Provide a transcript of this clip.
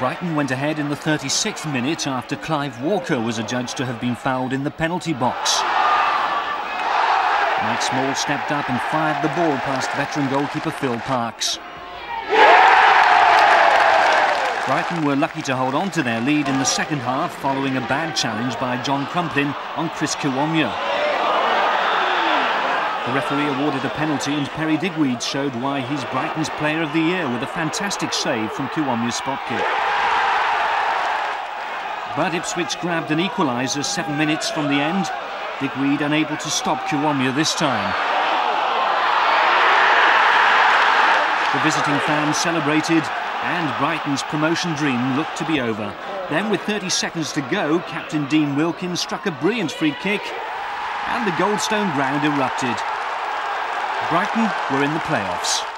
Brighton went ahead in the 36th minute after Clive Walker was adjudged to have been fouled in the penalty box. Mike Small stepped up and fired the ball past veteran goalkeeper Phil Parkes. Brighton were lucky to hold on to their lead in the second half following a bad challenge by John Crumplin on Chris Kiwomya. The referee awarded a penalty and Perry Digweed showed why he's Brighton's player of the year with a fantastic save from Kiwomya's spot kick. But Ipswich grabbed an equaliser seven minutes from the end. Digweed unable to stop Kiwomya this time. The visiting fans celebrated and Brighton's promotion dream looked to be over. Then with 30 seconds to go, captain Dean Wilkins struck a brilliant free kick and the Goldstone ground erupted. Brighton were in the playoffs.